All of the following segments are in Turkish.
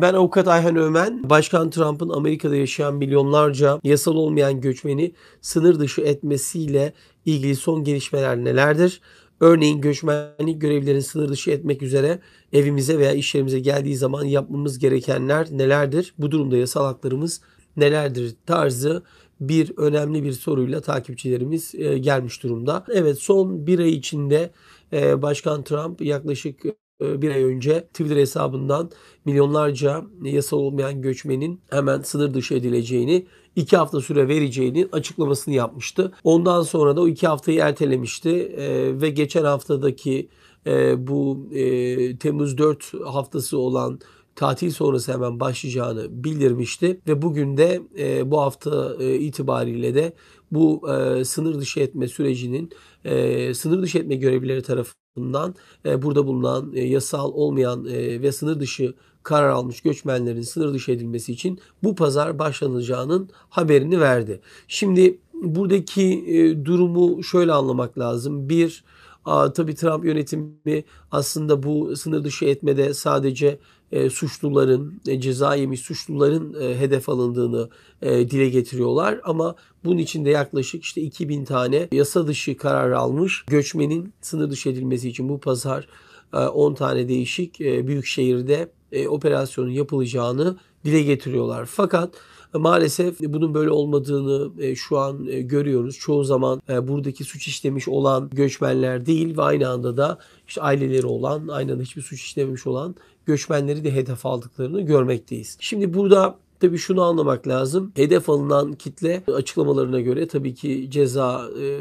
Ben avukat Ayhan Ömen. Başkan Trump'ın Amerika'da yaşayan milyonlarca yasal olmayan göçmeni sınır dışı etmesiyle ilgili son gelişmeler nelerdir? Örneğin göçmenlik görevlilerini sınır dışı etmek üzere evimize veya iş yerimize geldiği zaman yapmamız gerekenler nelerdir? Bu durumda yasal haklarımız nelerdir tarzı bir önemli bir soruyla takipçilerimiz e, gelmiş durumda. Evet son bir ay içinde e, Başkan Trump yaklaşık bir ay önce Twitter hesabından milyonlarca yasal olmayan göçmenin hemen sınır dışı edileceğini, iki hafta süre vereceğini açıklamasını yapmıştı. Ondan sonra da o iki haftayı ertelemişti e, ve geçen haftadaki e, bu Temmuz 4 haftası olan tatil sonrası hemen başlayacağını bildirmişti ve bugün de bu hafta itibariyle de bu sınır dışı etme sürecinin sınır dışı etme görevlileri tarafından tarafından e, burada bulunan e, yasal olmayan e, ve sınır dışı karar almış göçmenlerin sınır dışı edilmesi için bu pazar başlanacağının haberini verdi. Şimdi buradaki durumu şöyle anlamak lazım. Bir, tabii Trump yönetimi aslında bu sınır dışı etmede sadece e, suçluların, e, ceza yemiş suçluların e, hedef alındığını e, dile getiriyorlar. Ama bunun içinde yaklaşık işte 2000 tane yasa dışı karar almış göçmenin sınır dışı edilmesi için bu pazar e, 10 tane değişik e, büyük şehirde e, operasyonun yapılacağını dile getiriyorlar. Fakat Maalesef bunun böyle olmadığını e, şu an e, görüyoruz. Çoğu zaman e, buradaki suç işlemiş olan göçmenler değil ve aynı anda da işte aileleri olan, aynı anda hiçbir suç işlememiş olan göçmenleri de hedef aldıklarını görmekteyiz. Şimdi burada Tabii şunu anlamak lazım. Hedef alınan kitle açıklamalarına göre tabii ki ceza e,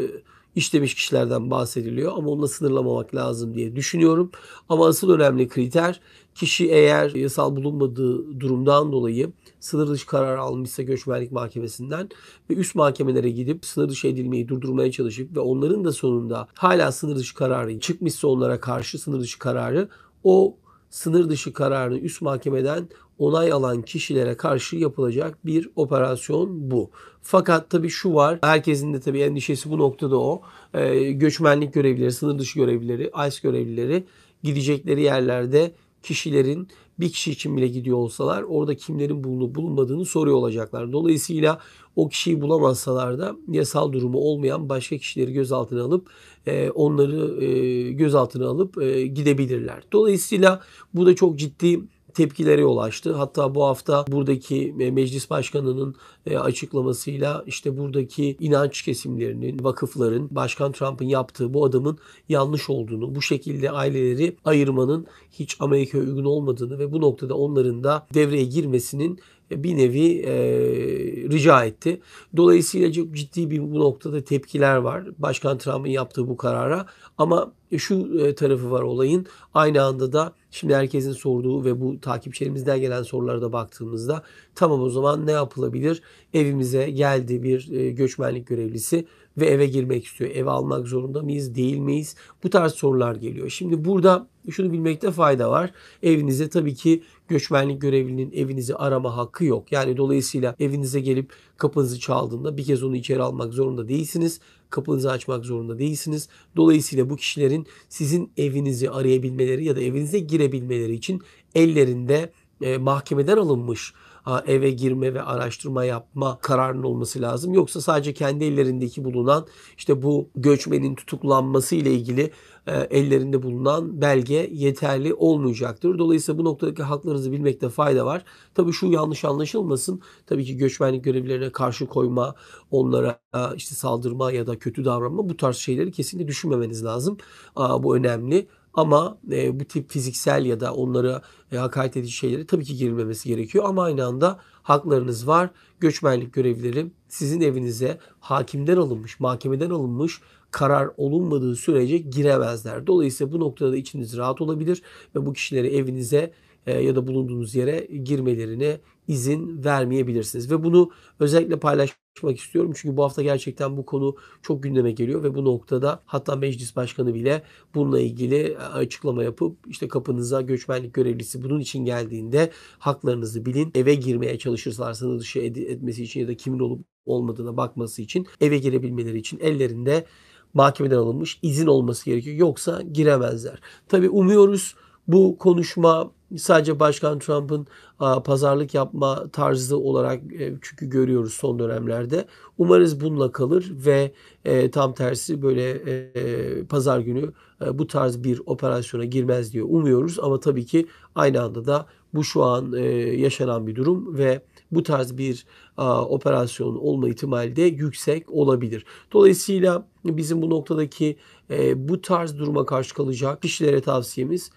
işlemiş kişilerden bahsediliyor ama onunla sınırlamamak lazım diye düşünüyorum. Ama asıl önemli kriter kişi eğer yasal bulunmadığı durumdan dolayı sınır dışı karar almışsa göçmenlik mahkemesinden ve üst mahkemelere gidip sınır dışı edilmeyi durdurmaya çalışıp ve onların da sonunda hala sınır dışı kararı çıkmışsa onlara karşı sınır dışı kararı o sınır dışı kararını üst mahkemeden onay alan kişilere karşı yapılacak bir operasyon bu. Fakat tabii şu var. Herkesin de tabii endişesi bu noktada o. Ee, göçmenlik görevlileri, sınır dışı görevlileri, ICE görevlileri gidecekleri yerlerde kişilerin bir kişi için bile gidiyor olsalar orada kimlerin bulunup bulunmadığını soruyor olacaklar. Dolayısıyla o kişiyi bulamazsalar da yasal durumu olmayan başka kişileri gözaltına alıp e, onları e, gözaltına alıp e, gidebilirler. Dolayısıyla bu da çok ciddi tepkilere yol açtı. Hatta bu hafta buradaki e, meclis başkanının e, açıklamasıyla işte buradaki inanç kesimlerinin, vakıfların Başkan Trump'ın yaptığı bu adımın yanlış olduğunu, bu şekilde aileleri ayırmanın hiç Amerika'ya uygun olmadığını ve bu noktada onların da devreye girmesinin bir nevi e, rica etti. Dolayısıyla çok ciddi bir bu noktada tepkiler var. Başkan Trump'ın yaptığı bu karara. Ama şu e, tarafı var olayın. Aynı anda da şimdi herkesin sorduğu ve bu takipçilerimizden gelen sorulara da baktığımızda tamam o zaman ne yapılabilir? Evimize geldi bir e, göçmenlik görevlisi ve eve girmek istiyor. Eve almak zorunda mıyız, değil miyiz? Bu tarz sorular geliyor. Şimdi burada şunu bilmekte fayda var. Evinize tabii ki göçmenlik görevlinin evinizi arama hakkı yok. Yani dolayısıyla evinize gelip kapınızı çaldığında bir kez onu içeri almak zorunda değilsiniz. Kapınızı açmak zorunda değilsiniz. Dolayısıyla bu kişilerin sizin evinizi arayabilmeleri ya da evinize girebilmeleri için ellerinde e, mahkemeden alınmış eve girme ve araştırma yapma kararının olması lazım. Yoksa sadece kendi ellerindeki bulunan işte bu göçmenin tutuklanması ile ilgili e, ellerinde bulunan belge yeterli olmayacaktır. Dolayısıyla bu noktadaki haklarınızı bilmekte fayda var. Tabii şu yanlış anlaşılmasın. Tabii ki göçmenlik görevlilerine karşı koyma, onlara e, işte saldırma ya da kötü davranma bu tarz şeyleri kesinlikle düşünmemeniz lazım. Bu önemli. Ama e, bu tip fiziksel ya da onlara e, hakaret edici şeylere tabii ki girilmemesi gerekiyor. Ama aynı anda haklarınız var. Göçmenlik görevlileri sizin evinize hakimden alınmış, mahkemeden alınmış karar olunmadığı sürece giremezler. Dolayısıyla bu noktada içiniz rahat olabilir ve bu kişileri evinize ya da bulunduğunuz yere girmelerine izin vermeyebilirsiniz. Ve bunu özellikle paylaşmak istiyorum. Çünkü bu hafta gerçekten bu konu çok gündeme geliyor ve bu noktada hatta meclis başkanı bile bununla ilgili e, açıklama yapıp işte kapınıza göçmenlik görevlisi bunun için geldiğinde haklarınızı bilin. Eve girmeye çalışırlarsanız dışı etmesi için ya da kimin olup olmadığına bakması için eve girebilmeleri için ellerinde mahkemeden alınmış izin olması gerekiyor. Yoksa giremezler. Tabi umuyoruz Bu konuşma sadece Başkan Trump'ın pazarlık yapma tarzı olarak e, çünkü görüyoruz son dönemlerde. Umarız bununla kalır ve e, tam tersi böyle e, pazar günü bu tarz bir operasyona girmez diye umuyoruz. Ama tabii ki aynı anda da bu şu an yaşanan bir durum ve bu tarz bir operasyon olma ihtimali de yüksek olabilir. Dolayısıyla bizim bu noktadaki bu tarz duruma karşı kalacak kişilere tavsiyemiz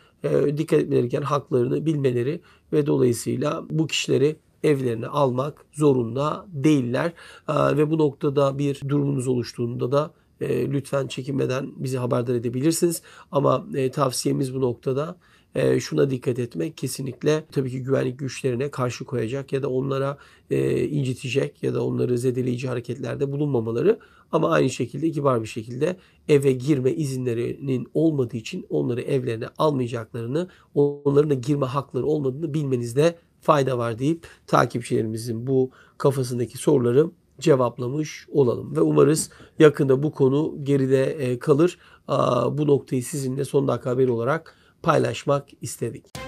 dikkat etmeleri gereken haklarını bilmeleri ve dolayısıyla bu kişileri evlerine almak zorunda değiller. Ve bu noktada bir durumunuz oluştuğunda da lütfen çekinmeden bizi haberdar edebilirsiniz. Ama tavsiyemiz bu noktada e, şuna dikkat etmek kesinlikle tabii ki güvenlik güçlerine karşı koyacak ya da onlara e, incitecek ya da onları zedeleyici hareketlerde bulunmamaları ama aynı şekilde kibar bir şekilde eve girme izinlerinin olmadığı için onları evlerine almayacaklarını, onların da girme hakları olmadığını bilmenizde fayda var deyip takipçilerimizin bu kafasındaki soruları cevaplamış olalım ve umarız yakında bu konu geride e, kalır. Bu noktayı sizinle son dakika haberi olarak paylaşmak istedik.